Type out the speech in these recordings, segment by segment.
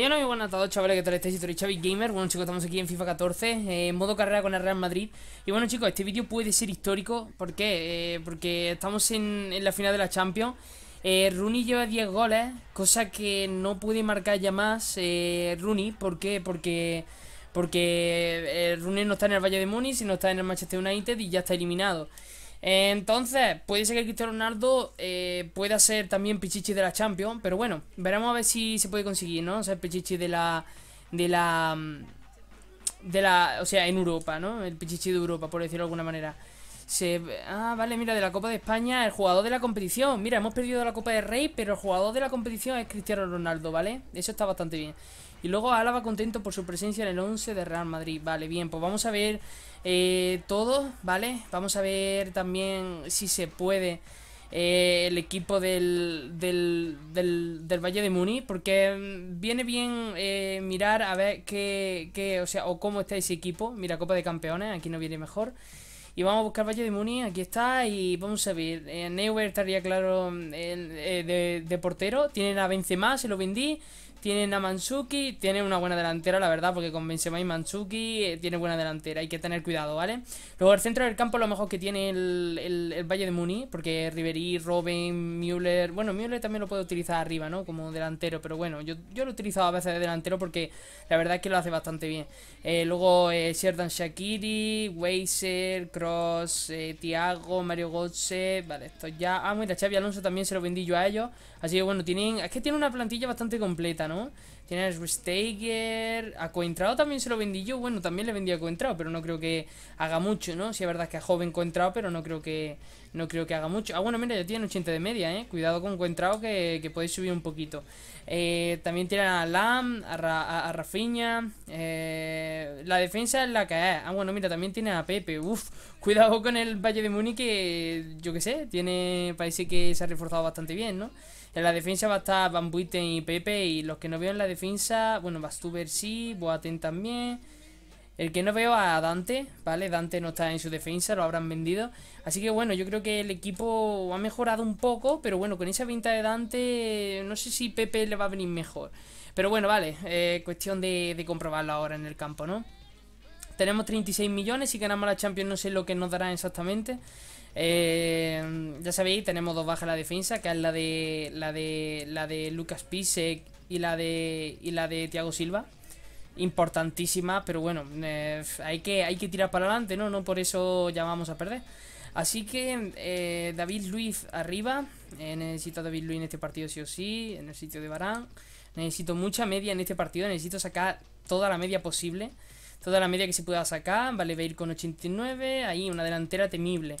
yo no muy buenas a todos chavales, ¿qué tal estáis? Soy Chavi Gamer, bueno chicos, estamos aquí en FIFA 14 eh, En modo carrera con el Real Madrid Y bueno chicos, este vídeo puede ser histórico ¿Por qué? Eh, porque estamos en, la final de la Champions eh, Rooney lleva 10 goles Cosa que no puede marcar ya más eh, Rooney, ¿por qué? Porque, porque Rooney no está en el Valle de Múnich Sino está en el Manchester United y ya está eliminado entonces, puede ser que Cristiano Ronaldo eh, pueda ser también Pichichi de la Champions, pero bueno, veremos a ver si se puede conseguir, ¿no? Ser Pichichi de la. de la. de la. o sea, en Europa, ¿no? El Pichichi de Europa, por decirlo de alguna manera. Se, ah, vale, mira, de la Copa de España, el jugador de la competición. Mira, hemos perdido la Copa de Rey, pero el jugador de la competición es Cristiano Ronaldo, ¿vale? Eso está bastante bien. Y luego Álava contento por su presencia en el 11 de Real Madrid. Vale, bien, pues vamos a ver eh, todo, ¿vale? Vamos a ver también si se puede eh, el equipo del, del, del, Valle de Muni, porque mm, viene bien eh, mirar a ver qué, qué, o sea, o cómo está ese equipo. Mira, Copa de Campeones, aquí no viene mejor. Y vamos a buscar Valle de Muni, aquí está, y vamos a ver. Eh, Neuer estaría claro eh, de, de, portero. Tienen a Benzema, se lo vendí. Tienen a Mansuki, tiene una buena delantera, la verdad, porque con Benzema y Mansuki eh, tiene buena delantera, hay que tener cuidado, ¿vale? Luego el centro del campo lo mejor que tiene el, el, Valle de Muni, porque Ribery, Robin, Müller, bueno, Müller también lo puede utilizar arriba, ¿no? Como delantero, pero bueno, yo, yo lo he utilizado a veces de delantero porque la verdad es que lo hace bastante bien. Eh, luego eh, Sherdan Shakiri, Weiser, Cross, eh, Tiago, Mario Götze, vale, esto ya... Ah, mira, Xavi Alonso también se lo vendí yo a ellos, así que bueno, tienen... Es que tiene una plantilla bastante completa, ¿no? ¿No? Tienes Restager. A Coentrao también se lo vendí yo. Bueno, también le vendí a Coentrao, pero no creo que haga mucho, ¿no? Si es verdad que es joven Coentrao, pero no creo que no creo que haga mucho. Ah, bueno, mira, ya tiene 80 de media, ¿eh? Cuidado con Coentrao que, que podéis subir un poquito. Eh, también tiene a Lam, a, Rafinha. Eh, la defensa es la que es. Ah, bueno, mira, también tiene a Pepe. Uf, cuidado con el Valle de Múnich que, yo qué sé, tiene parece que se ha reforzado bastante bien, ¿no? En la defensa va a estar Van Buiten y Pepe. Y los que no veo en la defensa, bueno, Bastuber sí, Boateng también. El que no veo a Dante, ¿vale? Dante no está en su defensa, lo habrán vendido. Así que bueno, yo creo que el equipo ha mejorado un poco, pero bueno, con esa pinta de Dante, no sé si Pepe le va a venir mejor. Pero bueno, vale, eh, cuestión de, de comprobarlo ahora en el campo, ¿no? Tenemos 36 millones, si ganamos la Champions no sé lo que nos dará exactamente. Eh, ya sabéis, tenemos dos bajas en la defensa, que es la de la de la de Lucas Pisek y la de y la de Thiago Silva. Importantísima, pero bueno, eh, hay que hay que tirar para adelante, ¿no? No por eso ya vamos a perder. Así que eh, David Luiz arriba. necesito a David Luiz en este partido sí o sí. En el sitio de Barán. Necesito mucha media en este partido. Necesito sacar toda la media posible. Toda la media que se pueda sacar. Vale, va a ir con 89. Ahí, una delantera temible.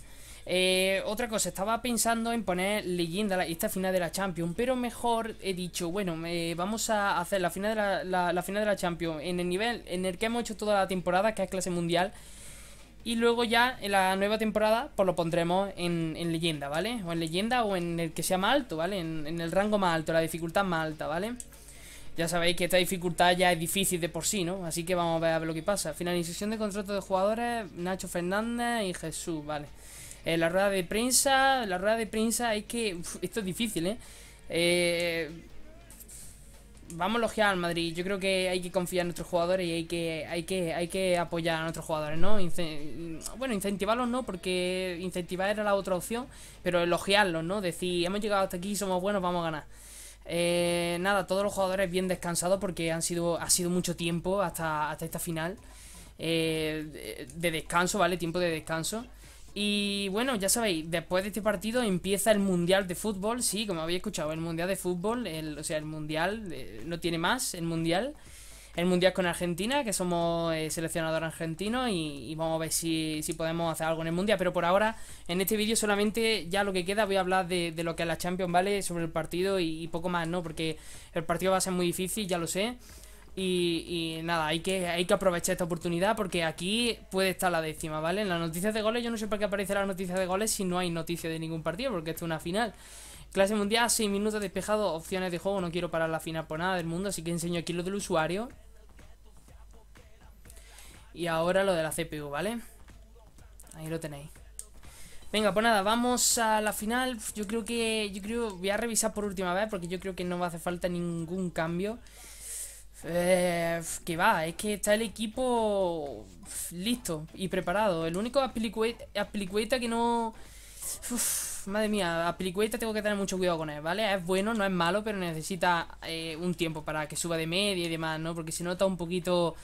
Eh, otra cosa, estaba pensando en poner leyenda esta final de la Champions, pero mejor he dicho, bueno, vamos a hacer la final de la, final de la Champions en el nivel en el que hemos hecho toda la temporada, que es clase mundial. Y luego ya en la nueva temporada, pues lo pondremos en, leyenda, ¿vale? O en leyenda o en el que sea más alto, ¿vale? En, en el rango más alto, la dificultad más alta, ¿vale? Ya sabéis que esta dificultad ya es difícil de por sí, ¿no? Así que vamos a ver, a ver lo que pasa. Finalización de contrato de jugadores, Nacho Fernández y Jesús, ¿vale? Eh, la rueda de prensa, la rueda de prensa hay que... esto es difícil, ¿eh? ¿eh? Vamos a elogiar al Madrid. Yo creo que hay que confiar en nuestros jugadores y hay que, hay que, hay que apoyar a nuestros jugadores, ¿no? bueno, incentivarlos no, porque incentivar era la otra opción, pero elogiarlos, ¿no? Decir, hemos llegado hasta aquí, somos buenos, vamos a ganar. Eh, nada, todos los jugadores bien descansados porque han sido, ha sido mucho tiempo hasta, hasta esta final de descanso, ¿vale? Tiempo de descanso. Y bueno, ya sabéis, después de este partido empieza el Mundial de Fútbol, sí, como habéis escuchado, el Mundial de Fútbol, el, o sea, el Mundial, eh, no tiene más, el Mundial. El Mundial con Argentina, que somos eh, seleccionador argentino y, vamos a ver si, si, podemos hacer algo en el Mundial. Pero por ahora, en este vídeo solamente ya lo que queda voy a hablar de, lo que es la Champions, ¿vale? Sobre el partido y, y poco más, ¿no? Porque el partido va a ser muy difícil, ya lo sé. Y, nada, hay que, hay que aprovechar esta oportunidad porque aquí puede estar la décima, ¿vale? En las noticias de goles yo no sé por qué aparece las noticias de goles si no hay noticias de ningún partido porque esto es una final. Clase mundial, 6 minutos despejado, opciones de juego, no quiero parar la final por nada del mundo, así que enseño aquí lo del usuario. Y ahora lo de la CPU, ¿vale? Ahí lo tenéis. Venga, pues nada, vamos a la final. Yo creo que. Yo creo. Voy a revisar por última vez porque yo creo que no va a hacer falta ningún cambio. Eh, que va, es que está el equipo listo y preparado. El único Aspilicueta que no... Uf, madre mía, Aspilicueta tengo que tener mucho cuidado con él, ¿vale? Es bueno, no es malo, pero necesita eh, un tiempo para que suba de media y demás, ¿no? Porque si no está un poquito...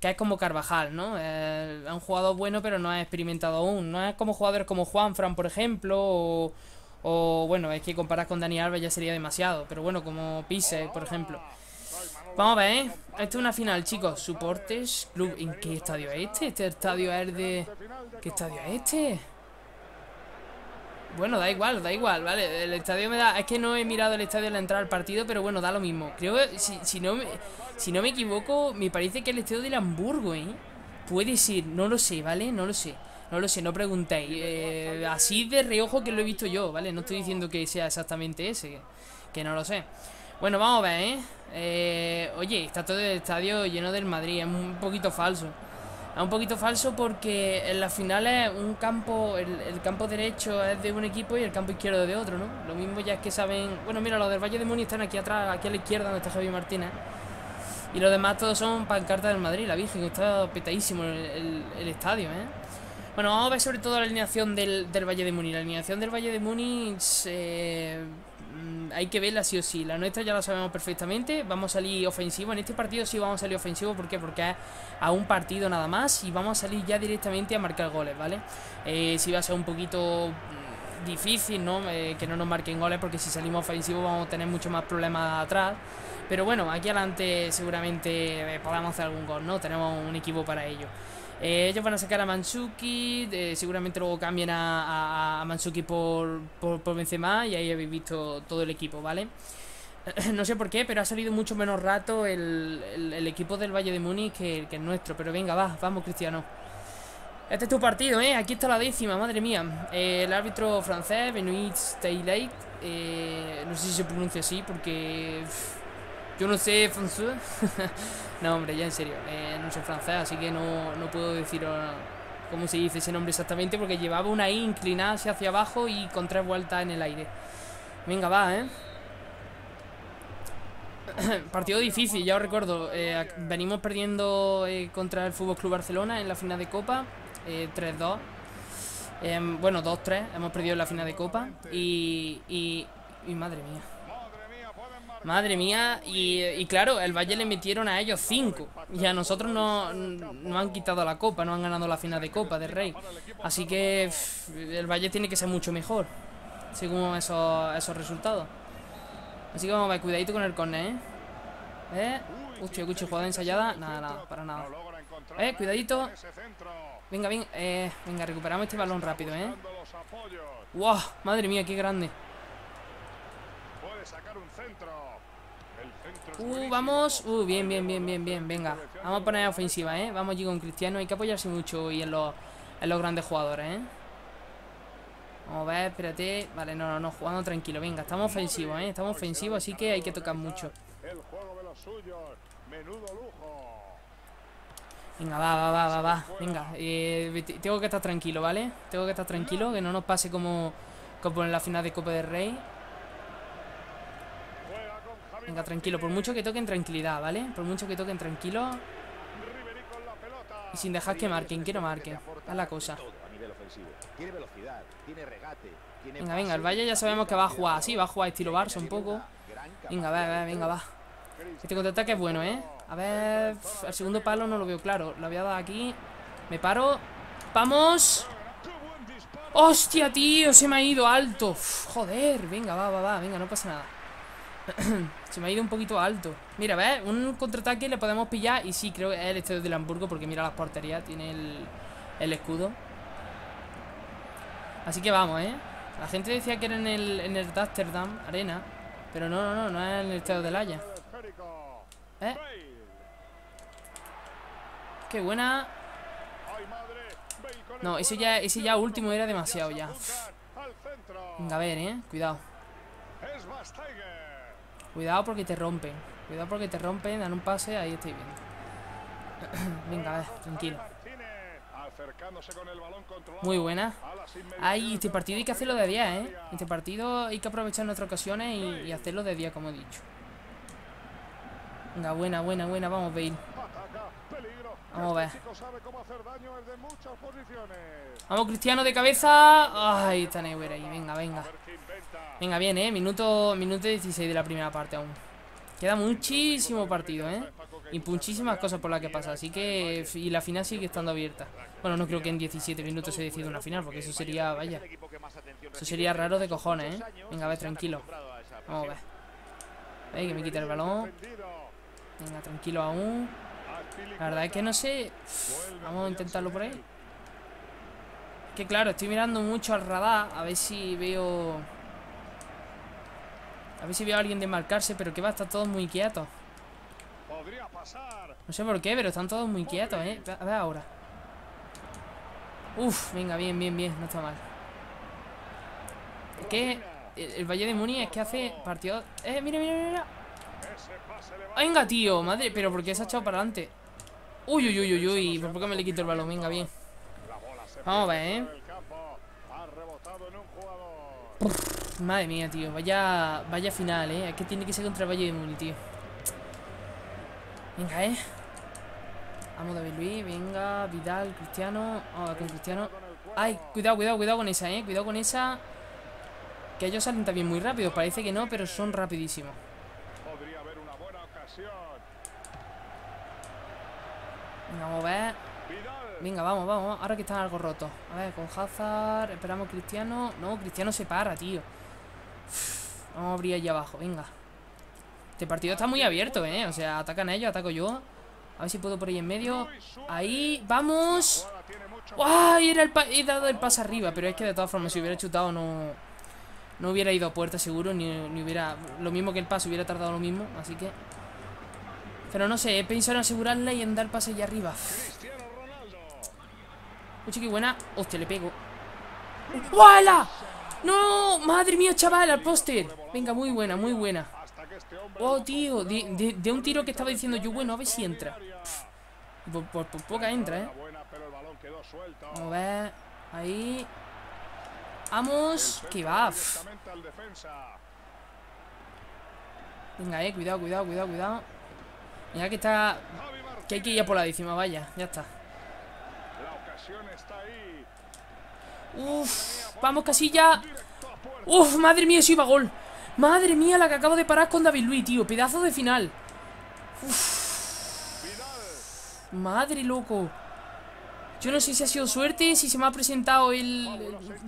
Que es como Carvajal, ¿no? Eh, un jugador bueno, pero no ha experimentado aún. No es como jugadores como Juanfran, por ejemplo, o... O bueno, es que comparar con Dani Alves ya sería demasiado. Pero bueno, como Pise, por ejemplo. Vamos a ver, ¿eh? Esta es una final, chicos. Suportes Club. ¿En qué estadio es este? Este estadio es de... ¿Qué estadio es este? Bueno, da igual, da igual, ¿vale? El estadio me da... Es que no he mirado el estadio al entrar al partido, pero bueno, da lo mismo. Creo que, si, si, no, me, si no me equivoco, me parece que el estadio de Hamburgo, ¿eh? Puede ser, no lo sé, ¿vale? No lo sé. No lo sé, no preguntéis. Eh, así de reojo que lo he visto yo, ¿vale? No estoy diciendo que sea exactamente ese, que no lo sé. Bueno, vamos a ver, ¿eh? ¿eh? Oye, está todo el estadio lleno del Madrid. Es un poquito falso. Es un poquito falso porque en las finales un campo, el, campo derecho es de un equipo y el campo izquierdo de otro, ¿no? Lo mismo ya es que saben... Bueno, mira, los del Valle de Muni están aquí atrás, aquí a la izquierda donde está Javier Martínez. Y los demás todos son pancartas del Madrid, la Virgen, está petadísimo el, el, estadio, ¿eh? Bueno, vamos a ver sobre todo la alineación del, del Valle de Muni. La alineación del Valle de Muni... Eh, hay que verla sí o sí. La nuestra ya la sabemos perfectamente. Vamos a salir ofensivo. En este partido sí vamos a salir ofensivo. ¿Por qué? Porque es a un partido nada más. Y vamos a salir ya directamente a marcar goles, ¿vale? Eh, sí va a ser un poquito mm, difícil, ¿no? Eh, que no nos marquen goles. Porque si salimos ofensivos vamos a tener mucho más problemas atrás. Pero bueno, aquí adelante seguramente eh, podamos hacer algún gol, ¿no? Tenemos un equipo para ello. Eh, ellos van a sacar a Mansuki, seguramente luego cambien a, a, Mansuki por, por, por, Benzema y ahí habéis visto todo el equipo, ¿vale? no sé por qué, pero ha salido mucho menos rato el, el, equipo del Valle de Múnich que, que, el nuestro. Pero venga, va, vamos Cristiano. Este es tu partido, ¿eh? Aquí está la décima, madre mía. Eh, el árbitro francés, Benoit Taylate, eh, no sé si se pronuncia así porque... Yo no sé francés. no, hombre, ya en serio. Eh, no sé francés, así que no, no puedo decir cómo se dice ese nombre exactamente porque llevaba una I inclinada hacia, hacia abajo y con tres vueltas en el aire. Venga, va, ¿eh? Partido difícil, ya os recuerdo. Eh, venimos perdiendo eh, contra el Fútbol Club Barcelona en la final de Copa. 3-2. Em, bueno, 2-3. Hemos perdido en la final de Copa. Y, y, y madre mía. Madre mía, y, claro, el Valle le metieron a ellos 5 Y a nosotros no, no, han quitado la copa, no han ganado la final de copa de Rey Así que el Valle tiene que ser mucho mejor Según esos, esos resultados Así que vamos a ver, cuidadito con el corner, ¿eh? ¿Eh? Hostia, escucho jugada ensayada Nada, nada, para nada Eh, cuidadito Venga, venga, eh, venga, recuperamos este balón rápido, ¿eh? ¡Wow! Madre mía, qué grande Uh, vamos. Uh, bien, bien, bien, bien, bien. Venga, vamos a poner ofensiva, ¿eh? Vamos allí con Cristiano. Hay que apoyarse mucho y en los, en los grandes jugadores, ¿eh? Vamos a ver, espérate. Vale, no, no, no, jugando tranquilo. Venga, estamos ofensivos, ¿eh? Estamos ofensivos, así que hay que tocar mucho. Venga, va, va, va, va, va. Venga, eh, tengo que estar tranquilo, ¿vale? Tengo que estar tranquilo, que no nos pase como, como en la final de Copa del Rey. Venga, tranquilo, por mucho que toquen tranquilidad, ¿vale? Por mucho que toquen tranquilo. Y sin dejar que marquen, quiero marquen Es la cosa. Venga, venga, el Valle ya sabemos que va a jugar. Así Va a jugar estilo Barça un poco. Venga, va, va, venga, va. Este contraataque es bueno, ¿eh? A ver, el segundo palo no lo veo claro. Lo voy a dar aquí. Me paro. ¡Vamos! ¡Hostia, tío! Se me ha ido alto. Joder, venga, va, va, va. Venga, no pasa nada Se me ha ido un poquito alto Mira, ¿ves? Un contraataque le podemos pillar Y sí, creo que es el estadio del Hamburgo Porque mira las porterías, tiene el, escudo Así que vamos, ¿eh? La gente decía que era en el, en el Arena Pero no, no, no, no es en el estadio del Haya ¿Eh? Qué buena No, ese ya, ese ya último era demasiado ya Venga, a ver, ¿eh? Cuidado Cuidado porque te rompen. Cuidado porque te rompen, dan un pase, ahí estoy viendo. Venga, a ver, tranquilo. Muy buena. Ay, este partido hay que hacerlo de día, ¿eh? Este partido hay que aprovechar nuestras ocasiones y, hacerlo de día, como he dicho. Venga, buena, buena, buena. Vamos, Bale. Vamos a ver. Vamos, Cristiano de cabeza. Ay, está Neuer ahí. Venga, venga. Venga, bien, ¿eh? Minuto, minuto 16 de la primera parte aún. Queda muchísimo partido, ¿eh? Y muchísimas cosas por las que pasa. Así que... Y la final sigue estando abierta. Bueno, no creo que en 17 minutos se decida una final, porque eso sería... Vaya. Eso sería raro de cojones, ¿eh? Venga, a ver, tranquilo. Vamos a ver. Que me quita el balón. Venga, tranquilo aún. La verdad es que no sé. Vamos a intentarlo por ahí. Que claro, estoy mirando mucho al radar. A ver si veo. A ver si veo a alguien desmarcarse, pero que va, estar todos muy quietos. No sé por qué, pero están todos muy quietos, eh. A ver ahora. Uf, venga, bien, bien, bien, no está mal. Es que el, Valle de Muni es que hace partidos. Eh, mira, mira, mira. Venga, tío, madre, pero ¿por qué se ha echado para adelante? Uy, uy, uy, uy, uy, ¿por qué me le quito el balón? Venga, bien. Vamos a ver, ¿eh? Madre mía, tío, vaya, vaya final, ¿eh? Es que tiene que ser contra Valle de Muni, tío. Venga, ¿eh? Vamos, David Luis, venga, Vidal, Cristiano. Vamos a ver con Cristiano. Ay, cuidado, cuidado, cuidado con esa, eh. Cuidado con esa Que ellos salen también muy rápido Parece que no, pero son rapidísimos. Venga, vamos a ver. Venga, vamos, vamos. Ahora que están algo rotos. A ver, con Hazard Esperamos Cristiano. No, Cristiano se para, tío Vamos a abrir ahí abajo, venga. Este partido está muy abierto, eh. O sea, atacan ellos, ataco yo. A ver si puedo por ahí en medio. Ahí, ¡vamos! ¡Ay! Era el he dado el pase arriba Pero es que de todas formas si hubiera chutado no No hubiera ido a puerta seguro Ni, hubiera... Lo mismo que el pase hubiera tardado lo mismo Así que... Pero no sé, he pensado en asegurarle y en dar pase allá arriba. Uy, qué buena. Hostia, le pego. ¡Wala! ¡No! ¡Madre mía, chaval! Al póster Venga, muy buena, muy buena Oh, tío, de, un tiro que estaba diciendo yo, bueno, a ver si entra. Por, poca entra, ¿eh? Vamos a ver. Ahí. Vamos. Que va. Venga, eh. Cuidado, cuidado, cuidado, cuidado. Mira que está. Que hay que ir a por la décima, vaya. Ya está. Uf. Vamos, casilla. Uf, madre mía, si iba gol. Madre mía, la que acabo de parar con David Luis, tío. Pedazo de final. Madre loco. Yo no sé si ha sido suerte Si se me ha presentado el...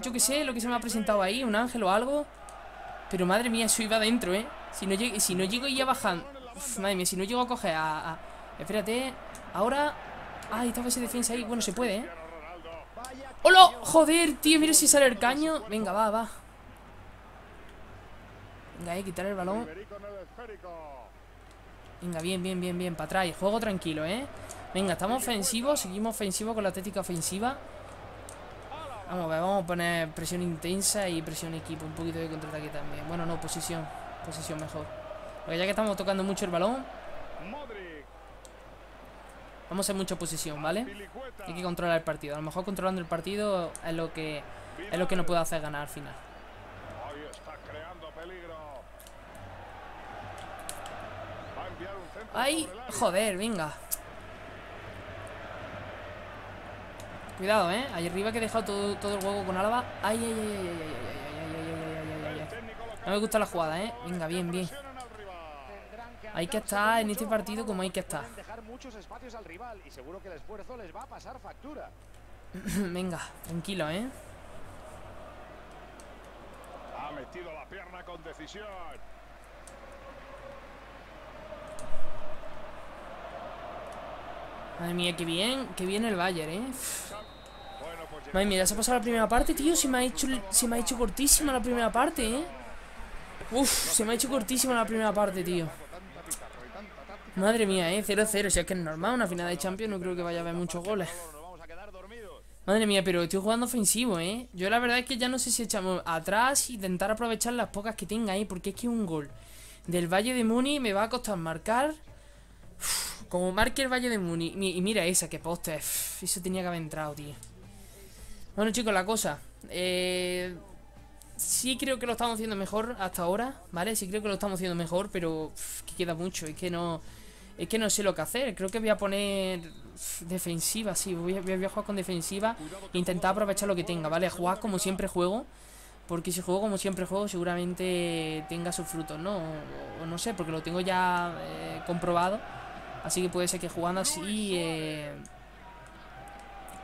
Yo qué sé, lo que se me ha presentado ahí Un ángel o algo. Pero madre mía, eso iba adentro, eh Si no, llego, si no llego ya bajando Madre mía, si no llego a coger a, Espérate. Ahora Ah, estaba ese defensa ahí. Bueno, se puede, eh ¡Hola! Joder, tío, mira si sale el caño. Venga, va, va. Venga, ahí, quitar el balón. Venga, bien, bien, bien, bien Para atrás, juego tranquilo, ¿eh? Venga, estamos ofensivos, seguimos ofensivos Con la técnica ofensiva. Vamos a ver, vamos a poner presión intensa Y presión equipo, un poquito de contraataque también. Bueno, no, posición, posición mejor. Porque ya que estamos tocando mucho el balón Vamos a hacer mucha posición, ¿vale? Hay que controlar el partido A lo mejor controlando el partido es lo que Es lo que nos puede hacer ganar al final ¡Ay! Joder, venga Cuidado, ¿eh? Ahí arriba que he dejado todo, todo el huevo con Álava ¡Ay, ay, ay, ay, ay, ay, ay, ay, No me gusta la jugada, ¿eh? Venga, bien, bien Hay que estar en este partido como hay que estar Venga, tranquilo, ¿eh? Ha metido la pierna con decisión Madre mía, qué bien, qué bien el Bayern, ¿eh? Madre mía, ya se ha pasado la primera parte, tío Se me ha hecho, se me ha hecho cortísima la primera parte, ¿eh? Uf, se me ha hecho cortísima la primera parte, tío Madre mía, ¿eh? 0-0, si es que es normal Una final de Champions no creo que vaya a haber muchos goles Madre mía, pero estoy jugando ofensivo, ¿eh? Yo la verdad es que ya no sé si echamos atrás Intentar aprovechar las pocas que tenga ahí Porque es que un gol del Valle de Muni me va a costar marcar como marque el Valle de Muni. Y mira esa, que poste. Eso tenía que haber entrado, tío. Bueno, chicos, la cosa. Eh, sí creo que lo estamos haciendo mejor hasta ahora, ¿vale? Sí creo que lo estamos haciendo mejor, pero que queda mucho. Es que no... Es que no sé lo que hacer. Creo que voy a poner defensiva, sí. Voy a, jugar con defensiva e intentar aprovechar lo que tenga, ¿vale? Jugar como siempre juego. Porque si juego como siempre juego, seguramente tenga sus frutos, ¿no? O, no sé, porque lo tengo ya eh, comprobado. Así que puede ser que jugando así eh,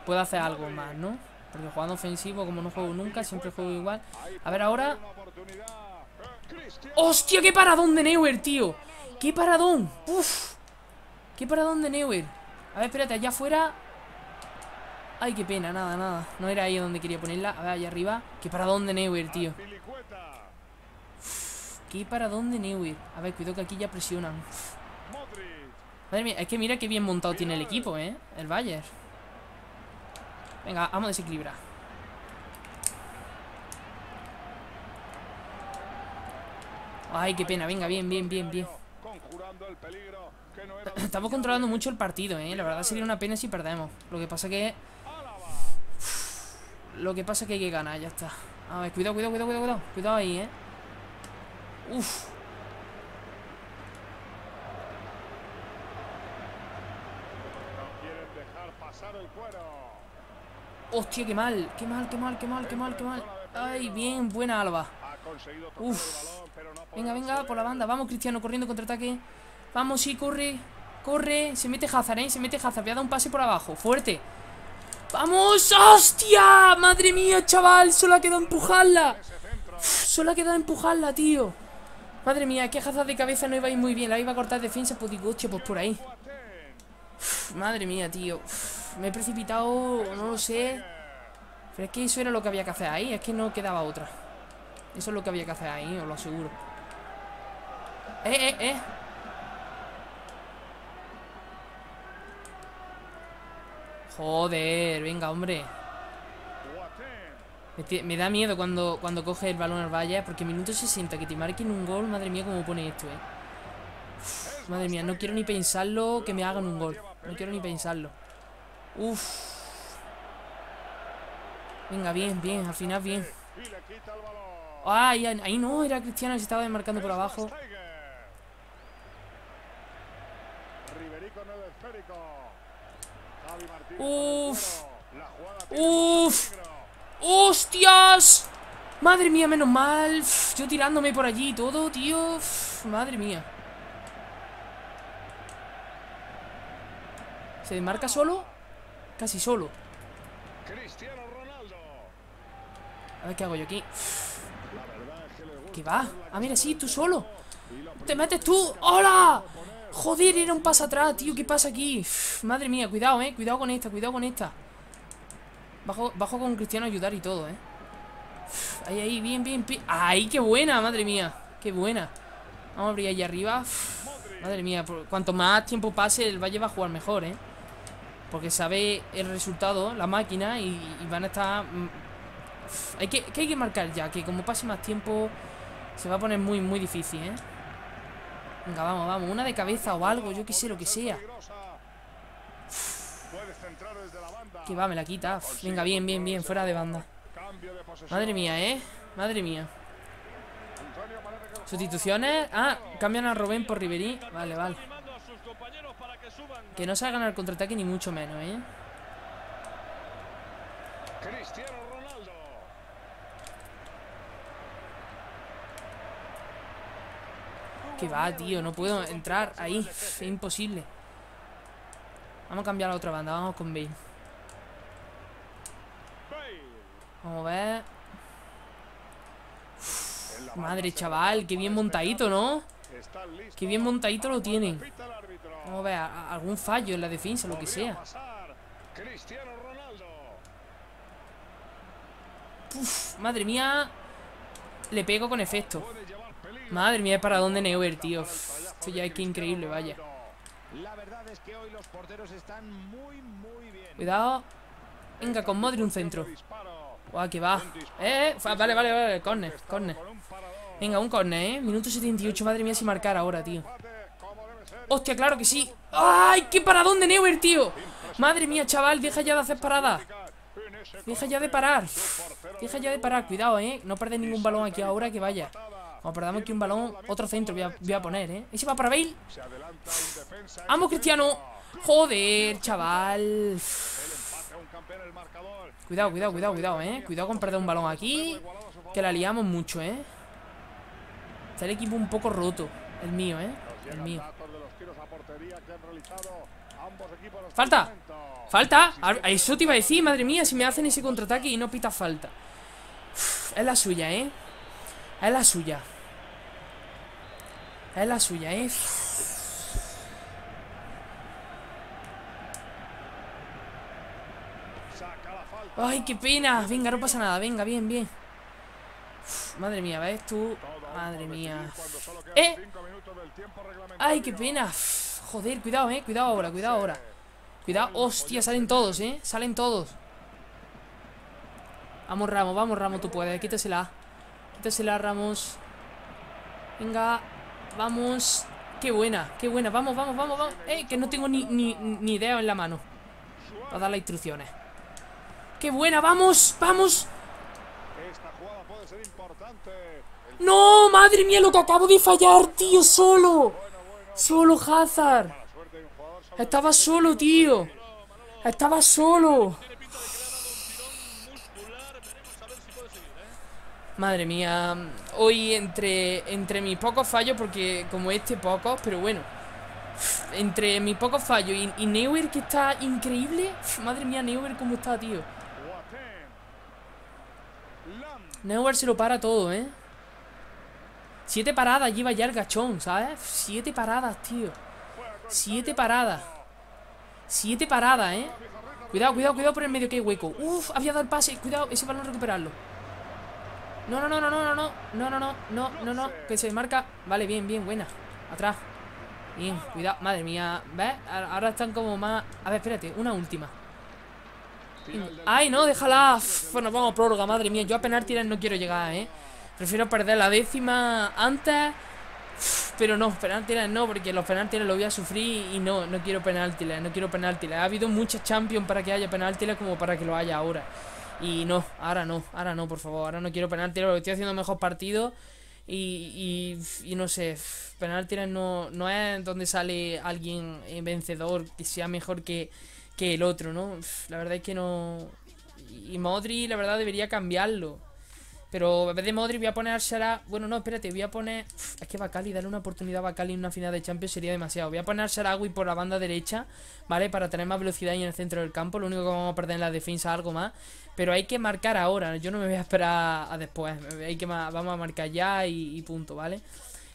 pueda hacer algo más, ¿no? Porque jugando ofensivo, como no juego nunca, siempre juego igual. A ver, ahora... ¡Hostia, qué paradón de Neuer, tío! ¡Qué paradón! ¡Uf! ¡Qué paradón de Neuer! A ver, espérate, allá afuera. Ay, qué pena, nada, nada. No era ahí donde quería ponerla A ver, allá arriba. ¿Qué paradón de Neuer, tío? ¿Qué paradón de Neuer? A ver, cuidado que aquí ya presionan. Madre mía, es que mira qué bien montado tiene el equipo, ¿eh? El Bayern. Venga, vamos a desequilibrar. Ay, qué pena, venga, bien, bien, bien, bien Estamos controlando mucho el partido, ¿eh? La verdad sería una pena si perdemos. Lo que pasa que... Lo que pasa que hay que ganar, ya está. A ver, cuidado, cuidado, cuidado, cuidado. Cuidado ahí, ¿eh? Uf. Hostia, qué mal, qué mal, qué mal, qué mal, qué mal, qué mal. Ay, bien, buena Alba. Uf. Venga, venga, por la banda. Vamos, Cristiano, corriendo, contraataque Vamos, sí, corre Corre, se mete Hazard, ¿eh? Se mete Hazard, voy a dar un pase por abajo Fuerte ¡Vamos! ¡Hostia! ¡Madre mía, chaval! Solo ha quedado empujarla Solo ha quedado empujarla, tío Madre mía, que Hazard de cabeza no iba a ir muy bien La iba a cortar defensa, pues digo, hostia, pues por ahí Madre mía, tío Me he precipitado, no lo sé Pero es que eso era lo que había que hacer ahí Es que no quedaba otra Eso es lo que había que hacer ahí, os lo aseguro Eh, eh, eh Joder, venga, hombre. Me, da miedo cuando, cuando coge el balón al valle Porque minuto 60 que te marquen un gol Madre mía, cómo pone esto, eh. Madre mía, no quiero ni pensarlo Que me hagan un gol. No quiero ni pensarlo. Uf. Venga, bien, bien, al final bien. Ay, ahí no, era Cristiano se estaba desmarcando por abajo Uf. Uf. ¡Hostias! Madre mía, menos mal. Yo tirándome por allí todo, tío. Madre mía. ¿Se desmarca solo? Casi solo. A ver qué hago yo aquí. ¿Qué va? Ah, mira, sí, tú solo. ¡Te metes tú! ¡Hola! Joder, era un paso atrás, tío, ¿qué pasa aquí? madre mía, cuidado, eh, cuidado con esta, cuidado con esta Bajo, bajo con Cristiano a ayudar y todo, eh Ahí, ahí, bien, bien, bien ¡Ay, qué buena, madre mía! ¡Qué buena! Vamos a abrir ahí arriba Madre mía, cuanto más tiempo pase El Valle va a jugar mejor, eh Porque sabe el resultado, la máquina Y, van a estar... Mm, hay que, que hay que marcar ya Que como pase más tiempo Se va a poner muy, muy difícil, eh Venga, vamos, vamos, una de cabeza o algo Yo que sé, lo que sea. Que va, me la quita. Venga, bien, bien, bien, fuera de banda. Madre mía, ¿eh? Madre mía. Sustituciones. Ah, cambian a Robén por Riverí Vale, vale. Que no salgan al contraataque ni mucho menos, ¿eh? Que va, tío, no puedo entrar ahí Es imposible. Vamos a cambiar a la otra banda, vamos con Bale. Vamos a ver. Madre, chaval, qué bien montadito, ¿no? Qué bien montadito lo tienen. Vamos a ver, algún fallo en la defensa, lo que sea. Madre mía Le pego con efecto Madre mía, para dónde Neuer, tío. Esto ya es que increíble, vaya. Cuidado. Venga, con Modri un centro. Guau, que va. Eh, eh. Vale, vale, vale. Corner, corner. Venga, un corner, eh. Minuto 78. Madre mía, si marcar ahora, tío. Hostia, claro que sí. ¡Ay! ¡Qué paradón de Neuer, tío! Madre mía, chaval, deja ya de hacer paradas. Deja ya de parar. Deja ya de parar, cuidado, eh. No perder ningún balón aquí ahora que vaya. Como perdamos aquí un balón, otro centro voy a, poner, ¿eh? Ese va para Bale. ¡Vamos, Cristiano! Joder, chaval. Cuidado, cuidado, cuidado, cuidado, ¿eh? Cuidado con perder un balón aquí. Que la liamos mucho, ¿eh? Está el equipo un poco roto. El mío, ¿eh? El mío. ¡Falta! ¡Falta! Eso te iba a decir, madre mía, si me hacen ese contraataque y no pita falta. es la suya, ¿eh? Es la suya. Es la suya, ¿eh? ¡Ay, qué pena! Venga, no pasa nada. Venga, bien, bien. madre mía, ¿ves tú? Madre mía. ¡Eh! ¡Ay, qué pena! Joder, cuidado, eh. Cuidado ahora, cuidado ahora. Cuidado. Hostia, salen todos, eh. Salen todos. Vamos, Ramos, vamos, Ramos, tú puedes. Quítasela. Quítasela, Ramos. Venga. Vamos. Qué buena, qué buena. Vamos, vamos, vamos, vamos. Eh, que no tengo ni, ni, ni idea en la mano. Para dar las instrucciones. ¡Qué buena! ¡Vamos! ¡Vamos! ¡No! ¡Madre mía lo que acabo de fallar, tío! ¡Solo! ¡Solo Hazard! Estaba solo, tío Estaba solo Madre mía Hoy entre, entre mis pocos fallos Porque como este pocos, pero bueno Entre mis pocos fallos Y, y Neuer que está increíble Madre mía, Neuer cómo está, tío Neuer se lo para todo, ¿eh? Siete paradas lleva ya el gachón, ¿sabes? Siete paradas, tío Siete paradas Siete paradas, ¿eh? Cuidado, cuidado, cuidado por el medio que hay hueco Uf, había dado el pase Cuidado, ese balón recuperarlo No, no, no, no, no, no No, no, no, no, no, no Que se marca Vale, bien, bien, buena Atrás Bien, cuidado Madre mía ¿Ves? Ahora están como más A ver, espérate Una última Ay, no, déjala Bueno, vamos, prórroga, madre mía Yo a penaltis no quiero llegar, ¿eh? Prefiero perder la décima antes pero no, penaltis no, porque los penaltis los voy a sufrir y no, no quiero penaltis, no quiero penaltis. Ha habido muchas champions para que haya penaltis como para que lo haya ahora. Y no, ahora no, ahora no, por favor, ahora no quiero penaltis, estoy haciendo mejor partido. Y, y, no sé, penaltis no, no es donde sale alguien vencedor que sea mejor que, que el otro, ¿no? La verdad es que no... Y Modri, la verdad, debería cambiarlo. Pero en vez de Modric voy a poner a. Bueno, no, espérate, voy a poner... es que Bacali, darle una oportunidad a Bacali en una final de Champions sería demasiado. Voy a poner a Sharawi por la banda derecha, ¿vale? Para tener más velocidad en el centro del campo. Lo único que vamos a perder en la defensa algo más. Pero hay que marcar ahora. Yo no me voy a esperar a después. Hay que Vamos a marcar ya y punto, ¿vale?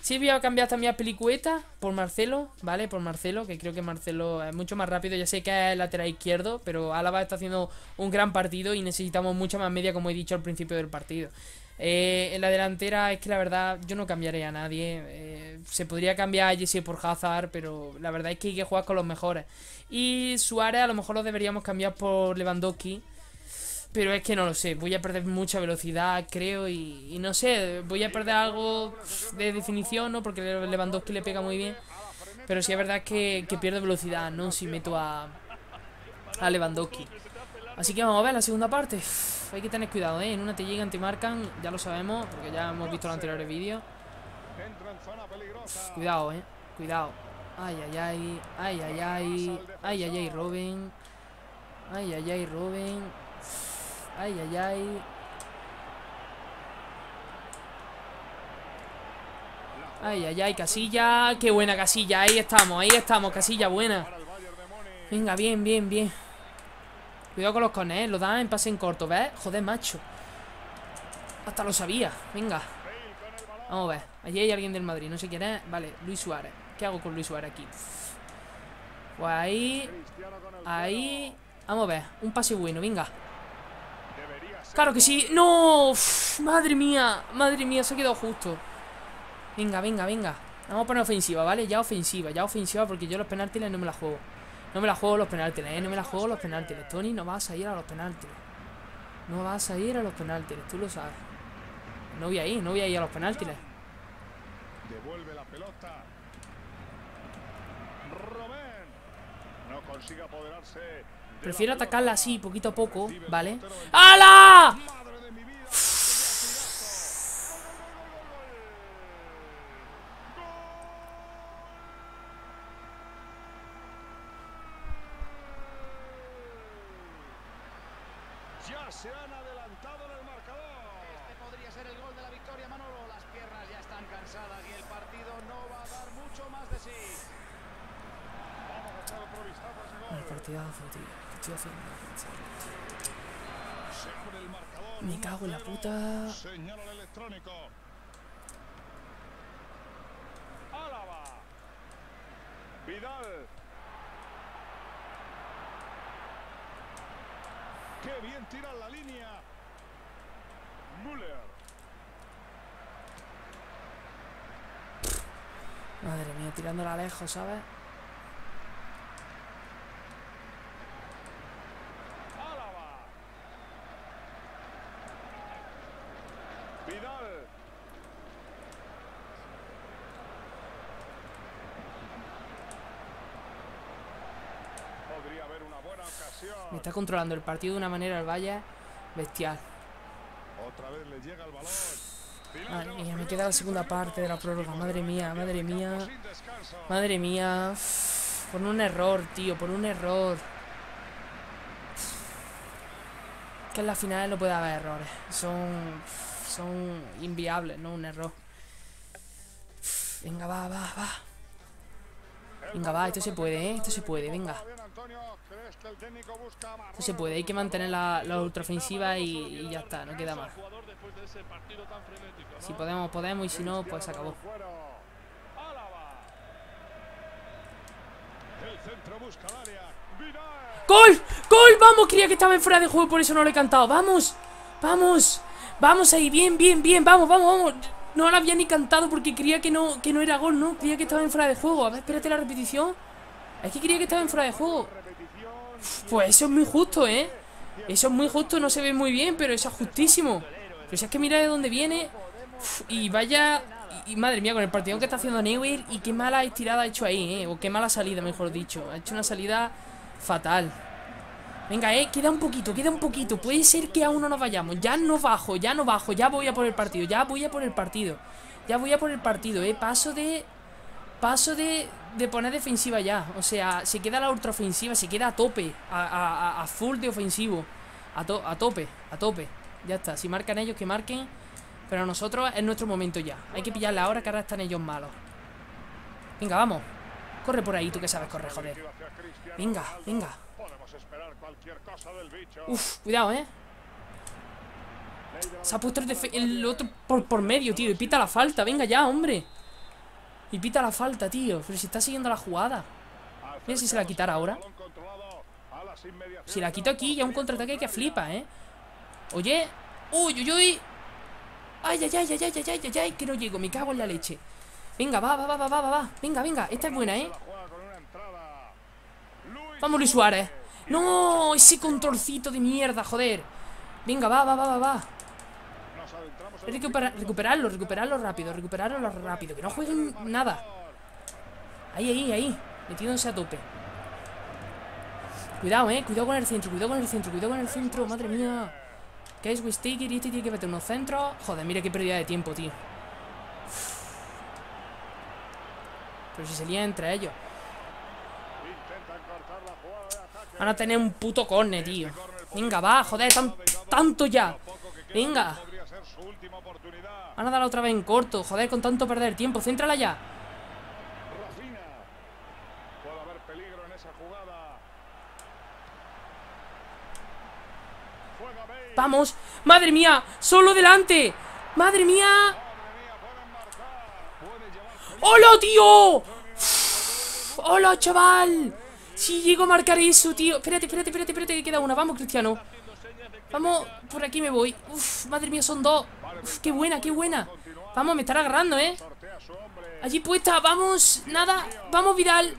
Sí, voy a cambiar también a Pelicueta por Marcelo, ¿vale? Por Marcelo, que creo que Marcelo es mucho más rápido. Ya sé que es lateral izquierdo, pero Álava está haciendo un gran partido y necesitamos mucha más media, como he dicho al principio del partido. Eh, en la delantera es que la verdad yo no cambiaré a nadie. Eh, se podría cambiar a Jesse por Hazard, pero la verdad es que hay que jugar con los mejores. Y Suárez a lo mejor lo deberíamos cambiar por Lewandowski. Pero es que no lo sé, voy a perder mucha velocidad, creo, y, no sé, voy a perder algo de definición, ¿no? Porque Lewandowski le pega muy bien. Pero sí es verdad que, pierdo velocidad, ¿no? Si meto a, a Lewandowski. Así que vamos a ver la segunda parte. hay que tener cuidado, ¿eh? En una te llegan, te marcan, ya lo sabemos, porque ya hemos visto los anteriores vídeos. Cuidado, ¿eh? Cuidado. Ay, ay, ay. Ay, ay, ay. Ay, ay, ay, Robin. Ay, ay, ay, Robin. Ay, ay, ay. Ay, ay, ay, casilla. Qué buena casilla. Ahí estamos, ahí estamos. Casilla buena. Venga, bien, bien, bien. Cuidado con los cones, lo dan en pase en corto, ¿ves? Joder, macho. Hasta lo sabía. Venga. Vamos a ver. Allí hay alguien del Madrid, no sé quién es. Vale, Luis Suárez. ¿Qué hago con Luis Suárez aquí? Pues ahí. Ahí. Vamos a ver. Un pase bueno, venga. Claro que sí. ¡No! madre mía. Madre mía, se ha quedado justo. Venga, venga, venga. Vamos a poner ofensiva, ¿vale? Ya ofensiva, ya ofensiva porque yo los penaltis no me la juego. No me la juego los penaltis, ¿eh? No me la juego los penaltis. Tony, no vas a ir a los penaltis. No vas a ir a los penaltis, tú lo sabes. No voy a ir, no voy a ir a los penaltis. Devuelve la pelota. No consigue apoderarse Prefiero atacarla así, poquito a poco, ¿vale? ¡Hala! se han adelantado en el marcador. Este podría ser el gol de la victoria, Manolo. Las piernas ya están cansadas y el partido no va a dar mucho más de sí. Vamos a echar otro vistazo a ese El gol. partidazo, tío. ¿Qué estoy haciendo? Se abre el marcador. Me 1 cago en la 0. puta. Señal al electrónico. Álava. Vidal. Qué bien tira la línea. Müller. Madre mía, tirándola lejos, ¿sabes? Álava. Vidal. Podría haber una buena ocasión. Me está controlando el partido de una manera el Valle bestial. Otra vez le llega el balón. Madre mía, me queda la segunda parte de la prórroga. Madre mía, madre mía. Madre mía. Por un error, tío, por un error. Que en la final no puede haber errores. Son. Son inviables, no un error. Venga, va, va, va. Venga, va, esto se puede, ¿eh? Esto se puede, venga. Bien, Antonio, ¿crees que el técnico busca más Esto se puede, hay que mantener la, la ultraofensiva y, y ya está, no queda más. Si podemos, podemos y si no, pues se acabó. ¡Gol! ¡Gol! ¡Vamos! Creía que estaba en fuera de juego, por eso no lo he cantado. ¡Vamos! ¡Vamos! ¡Vamos ahí! ¡Bien, bien, bien! ¡Vamos, vamos, vamos! No lo había ni cantado porque creía que no, que no era gol, ¿no? Creía que estaba en fuera de juego. A ver, espérate la repetición. Es que creía que estaba en fuera de juego. Pues eso es muy justo, ¿eh? Eso es muy justo, no se ve muy bien, pero eso es justísimo. Pero si es que mira de dónde viene. Y vaya. Y, madre mía, con el partido que está haciendo Neuer. Y qué mala estirada ha hecho ahí, ¿eh? O qué mala salida, mejor dicho. Ha hecho una salida fatal. Venga, eh, queda un poquito, queda un poquito. Puede ser que aún no nos vayamos. Ya no bajo, ya no bajo. Ya voy a por el partido, ya voy a por el partido. Ya voy a por el partido, eh. Paso de. Paso de, de poner defensiva ya. O sea, se queda la ultraofensiva, se queda a tope. A, a- a- a full de ofensivo. A, to- a tope, a tope. Ya está. Si marcan ellos, que marquen. Pero nosotros es nuestro momento ya. Hay que pillarla ahora que ahora están ellos malos. Venga, vamos. Corre por ahí, tú que sabes correr, joder. Venga, venga. Esperar cualquier cosa del bicho. Uf, cuidado, eh. Se ha puesto el, otro por, por medio, tío. Y pita la falta. Venga ya, hombre. Y pita la falta, tío. Pero si está siguiendo la jugada. Mira si se la quitara ahora. Si la quito aquí, ya un contraataque que flipa, ¿eh? Oye. Uy, uy, uy. Ay, ay, ay, ay, ay, ay, ay, ay, ay, que no llego. Me cago en la leche. Venga, va, va, va, va, va, va. Venga, venga. Esta es buena, ¿eh? Vamos, Luis Suárez. No, ese controlcito de mierda, joder. Venga, va, va, va, va, va. Recupera- recuperarlo, recuperarlo rápido, recuperarlo rápido. Que no jueguen nada. Ahí, ahí, ahí. Metiéndose a tope. Cuidado, eh. Cuidado con el centro, cuidado con el centro, cuidado con el centro. Madre mía. ¿Qué es Wistaker? Y este tiene que meter unos centros. Joder, mira qué pérdida de tiempo, tío. Pero si se lían entre ellos. Intentan cortar la jugada de ataque. Van a tener un puto corne, tío. Venga, va, joder, tan- tanto ya. Venga. Van a dar otra vez en corto. Joder, con tanto perder tiempo. Céntrala ya. Vamos. Madre mía. Solo delante. Madre mía. ¡Hola, tío! ¡Hola, chaval! Si llego a marcar eso, tío. Espérate, espérate, espérate, espérate, que queda una. Vamos, Cristiano. Vamos, por aquí me voy. Uf, madre mía, son dos. Uf, qué buena, qué buena. Vamos, me están agarrando, ¿eh? Allí puesta, vamos. Nada. Vamos, Vidal.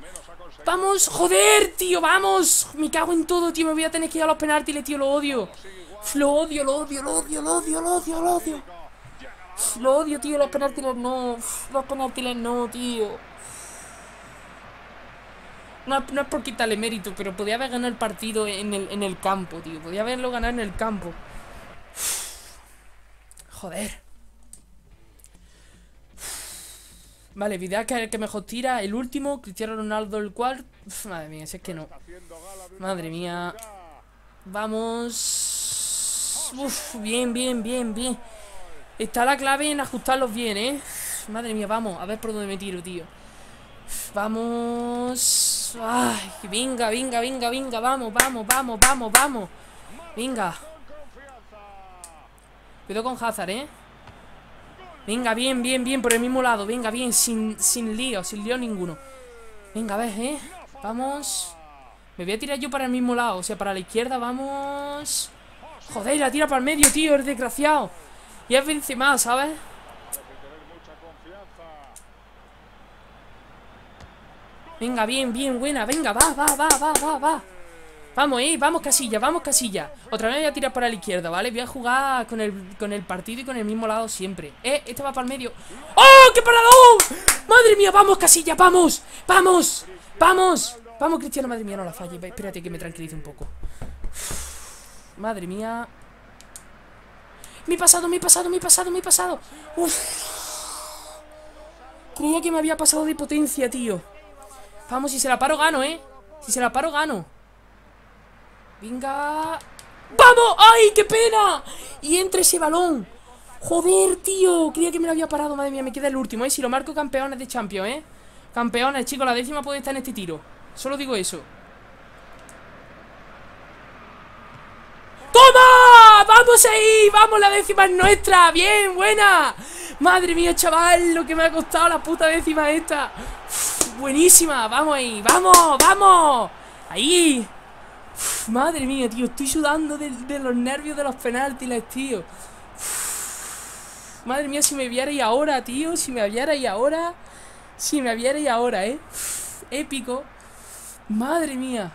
Vamos, joder, tío, vamos. Me cago en todo, tío. Me voy a tener que ir a los penaltis, tío. Lo odio. Lo odio, lo odio, lo odio, lo odio, lo odio, lo odio. Lo odio, tío. Los penaltis no. Los penaltis no, tío. No, no es por quitarle mérito, pero podía haber ganado el partido en el, en el campo, tío. Podía haberlo ganado en el campo. Joder. Vale, Vidal que es el que mejor tira. El último, Cristiano Ronaldo el cual. Madre mía, si es que no. Madre mía. Vamos. Uf, bien, bien, bien, bien. Está la clave en ajustarlos bien, ¿eh? Madre mía, vamos, a ver por dónde me tiro, tío. Vamos. Ay, venga, venga, venga, venga, vamos, vamos, vamos, vamos, vamos. Venga. Cuidado con Hazard, ¿eh? Venga, bien, bien, bien, por el mismo lado. Venga, bien, sin, sin lío, sin lío ninguno. Venga, a ver, ¿eh? Vamos. Me voy a tirar yo para el mismo lado, o sea, para la izquierda, vamos. Joder, la tira para el medio, tío, el desgraciado. Y es Benzema, ¿sabes? Venga, bien, bien, buena, venga, va, va, va, va, va, va Vamos, eh, vamos casilla, vamos casilla Otra vez voy a tirar para la izquierda, ¿vale? Voy a jugar con el, con el partido y con el mismo lado siempre Eh, este va para el medio ¡Oh, qué paradón! ¡Madre mía, vamos casilla, vamos! ¡Vamos! ¡Vamos! Vamos, Cristiano, madre mía, no la falle Espérate que me tranquilice un poco Madre mía he pasado, he pasado, he pasado, he pasado Uf Creía que me había pasado de potencia, tío Vamos, si se la paro gano, ¿eh? Si se la paro gano Venga ¡Vamos! ¡Ay, qué pena! Y entra ese balón Joder, tío Creía que me lo había parado, madre mía Me queda el último, ¿eh? Si lo marco campeones de Champions, ¿eh? Campeones, chicos La décima puede estar en este tiro Solo digo eso ¡Toma! ¡Vamos ahí! ¡Vamos! La décima es nuestra ¡Bien! ¡Buena! Madre mía, chaval Lo que me ha costado la puta décima esta Buenísima, vamos ahí ¡Vamos, vamos! Ahí Madre mía, tío Estoy sudando de, los nervios de los penaltis, tío Madre mía, si me vierais ahora, tío Si me vierais ahora Si me vierais ahora, eh Épico Madre mía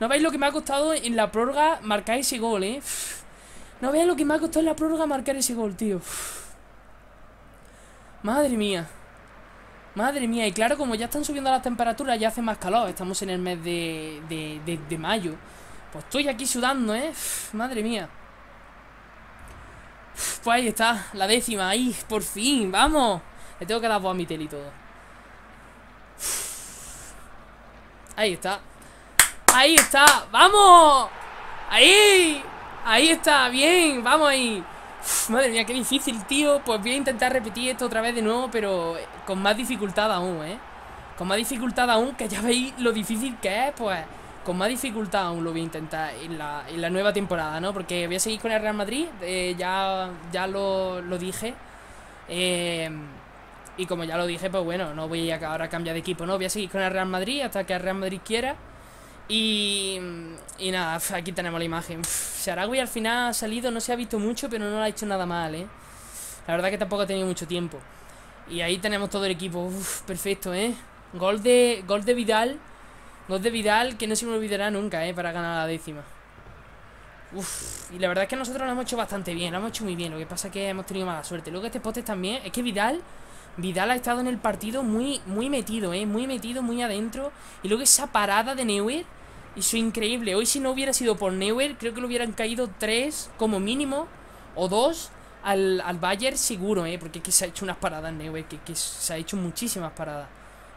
No veis lo que me ha costado en la prórroga marcar ese gol, eh No veis lo que me ha costado en la prórroga marcar ese gol, tío Madre mía Madre mía, y claro, como ya están subiendo las temperaturas, ya hace más calor. Estamos en el mes de, de, de, mayo. Pues estoy aquí sudando, ¿eh? madre mía. Pues ahí está, la décima, ahí, por fin, vamos. Le tengo que dar voz a mi tele y todo. Ahí está. Ahí está, vamos. Ahí. Ahí está, bien, vamos ahí. Madre mía, qué difícil, tío Pues voy a intentar repetir esto otra vez de nuevo Pero con más dificultad aún, ¿eh? Con más dificultad aún, que ya veis lo difícil que es Pues con más dificultad aún lo voy a intentar en la, nueva temporada, ¿no? Porque voy a seguir con el Real Madrid eh, Ya, ya lo, dije eh, Y como ya lo dije, pues bueno, no voy a ahora cambiar de equipo, ¿no? Voy a seguir con el Real Madrid hasta que el Real Madrid quiera y, y nada, aquí tenemos la imagen Saragui al final ha salido, no se ha visto mucho Pero no lo ha hecho nada mal, ¿eh? La verdad que tampoco ha tenido mucho tiempo Y ahí tenemos todo el equipo Perfecto, ¿eh? Gol de, gol de Vidal Gol de Vidal que no se me olvidará nunca, ¿eh? Para ganar la décima Uf, y la verdad es que nosotros lo hemos hecho bastante bien Lo hemos hecho muy bien, lo que pasa es que hemos tenido mala suerte Luego este poste también, es que Vidal Vidal ha estado en el partido muy, muy metido, ¿eh? Muy metido, muy adentro Y luego esa parada de Neuer eso es increíble. Hoy si no hubiera sido por Neuer, creo que le hubieran caído tres como mínimo. O dos al, al Bayern seguro, ¿eh? Porque aquí se ha hecho unas paradas Neuer. Que, que se ha hecho muchísimas paradas.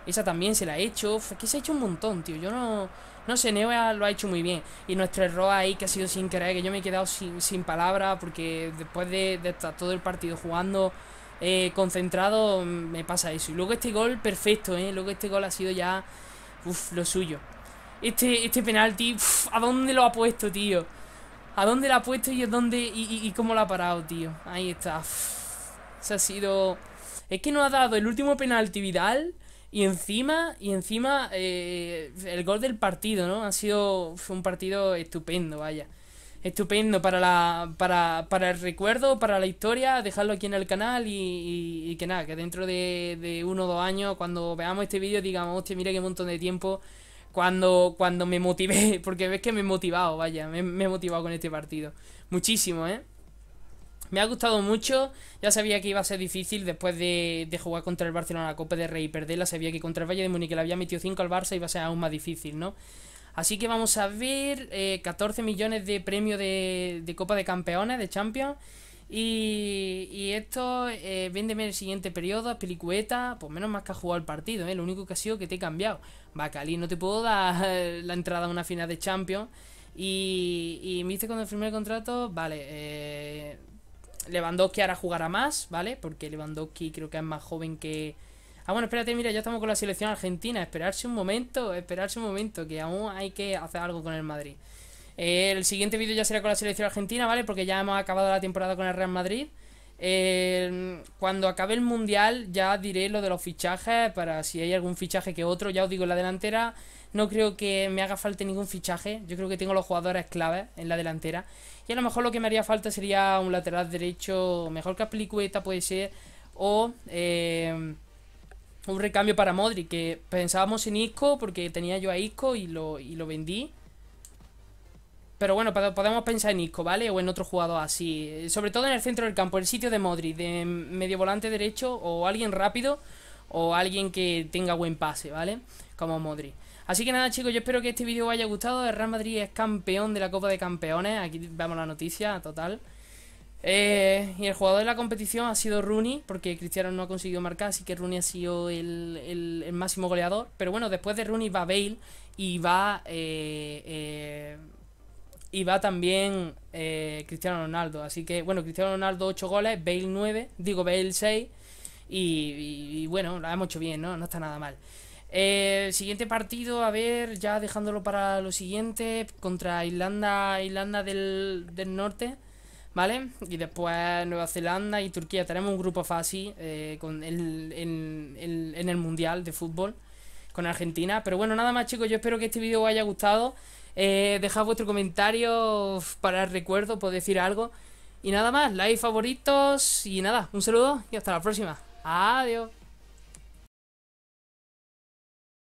Esa también se la ha hecho. Es que se ha hecho un montón, tío. Yo no... No sé, Neuer lo ha hecho muy bien. Y nuestro error ahí que ha sido sin querer, que yo me he quedado sin, sin palabras. Porque después de, estar todo el partido jugando eh, concentrado, me pasa eso. Y luego este gol, perfecto, ¿eh? Luego este gol ha sido ya... Uf, lo suyo. Este, este penalti, ¿a dónde lo ha puesto, tío? ¿A dónde lo ha puesto y, dónde, y, cómo lo ha parado, tío? Ahí está. Se ha sido... Es que no ha dado el último penalti Vidal y encima, y encima eh, el gol del partido, ¿no? Ha sido un partido estupendo, vaya. Estupendo para, la, para, para el recuerdo, para la historia, dejarlo aquí en el canal y, que nada, que dentro de, de uno o dos años, cuando veamos este vídeo, digamos, hostia, mira qué montón de tiempo cuando, cuando me motivé, porque ves que me he motivado, vaya, me, he motivado con este partido. Muchísimo, ¿eh? Me ha gustado mucho, ya sabía que iba a ser difícil después de, de jugar contra el Barcelona la Copa de Rey y perderla, sabía que contra el Valle de Múnich le había metido 5 al Barça iba a ser aún más difícil, ¿no? Así que vamos a ver, 14 eh, millones de premio de, de Copa de Campeones, de Champions, y, esto, eh, véndeme el siguiente periodo, pelicueta, pues menos más que ha jugado el partido, ¿eh? Lo único que ha sido que te he cambiado. Bacali, no te puedo dar la entrada a una final de Champions Y, y viste cuando firmé el contrato, vale, eh, Lewandowski ahora jugará más, ¿vale? Porque Lewandowski creo que es más joven que... Ah, bueno, espérate, mira, ya estamos con la selección argentina. Esperarse un momento, esperarse un momento, que aún hay que hacer algo con el Madrid. Eh, el siguiente vídeo ya será con la selección argentina, ¿vale? Porque ya hemos acabado la temporada con el Real Madrid. Eh, cuando acabe el Mundial ya diré lo de los fichajes, para si hay algún fichaje que otro, ya os digo, en la delantera no creo que me haga falta ningún fichaje, yo creo que tengo los jugadores claves en la delantera. Y a lo mejor lo que me haría falta sería un lateral derecho, mejor que Aplicueta puede ser, o... Eh, un recambio para Modric, que pensábamos en Isco, porque tenía yo a Isco y lo, y lo vendí. Pero bueno, podemos pensar en Isco, ¿vale? O en otro jugador así. Sobre todo en el centro del campo, el sitio de Modric, de medio volante derecho, o alguien rápido, o alguien que tenga buen pase, ¿vale? Como Modric. Así que nada chicos, yo espero que este vídeo os haya gustado. El Real Madrid es campeón de la Copa de Campeones. Aquí vemos la noticia total. Eh, y el jugador de la competición ha sido Rooney, porque Cristiano no ha conseguido marcar, así que Rooney ha sido el, máximo goleador. Pero bueno, después de Rooney va Bale y va... Eh, eh, y va también Cristiano Ronaldo. Así que, bueno, Cristiano Ronaldo 8 goles, Bale 9, digo Bale 6. Y, bueno, lo hemos hecho bien, ¿no? No está nada mal. El siguiente partido, a ver, ya dejándolo para lo siguiente, contra Irlanda, Irlanda del, del Norte. ¿Vale? Y después Nueva Zelanda y Turquía. Tenemos un grupo fácil eh, con el, en, el Mundial de Fútbol con Argentina. Pero bueno, nada más chicos, yo espero que este vídeo os haya gustado. Eh, dejad vuestro comentario para el recuerdo, por decir algo. Y nada más, like, favoritos y nada, un saludo y hasta la próxima. Adiós.